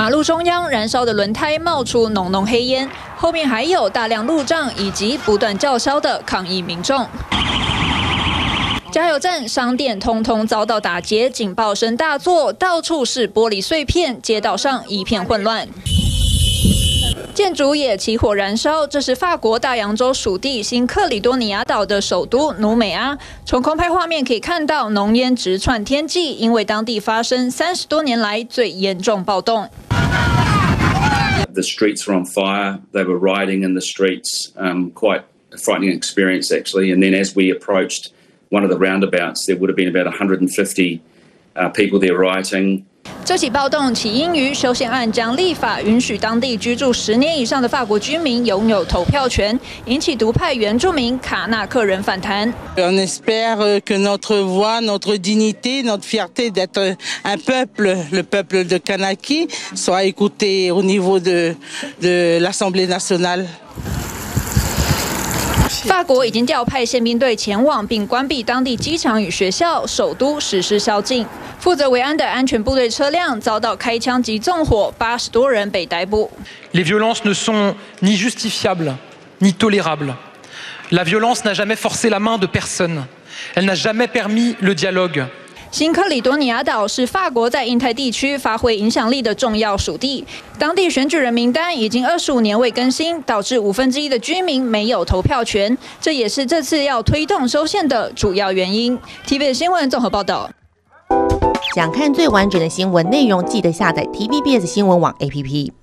马路中央燃烧的轮胎冒出浓浓黑烟，后面还有大量路障以及不断叫嚣的抗议民众。加油站、商店通通遭到打劫，警报声大作，到处是玻璃碎片，街道上一片混乱。建筑也起火燃烧，这是法国大洋洲属地新克里多尼亚岛的首都努美阿。从空拍画面可以看到，浓烟直窜天际，因为当地发生三十多年来最严重暴动。The streets were on fire. They were rioting in the streets. Um, quite a frightening experience, actually. And then as we approached one of the roundabouts, there would have been about 150 uh, people there rioting. 这起暴动起因于修宪案将立法允许当地居住十年以上的法国居民拥有投票权，引起独派原住民卡纳克人反弹。On espère que notre voix, notre dignité, notre fierté d'être un peuple, le peuple de Kanaki, soit écoutée au niveau de de l'Assemblée nationale. 法国已经调派宪兵队前往，并关闭当地机场与学校，首都实施宵禁。负责维安的安全部队车辆遭到开枪及纵火，八十多人被逮捕。新克里多尼亚岛是法国在印太地区发挥影响力的重要属地，当地选举人名单已经二十五年未更新，导致五分之一的居民没有投票权，这也是这次要推动修宪的主要原因。TV 的新闻综合报道。想看最完整的新闻内容，记得下载 TVBS 新闻网 APP。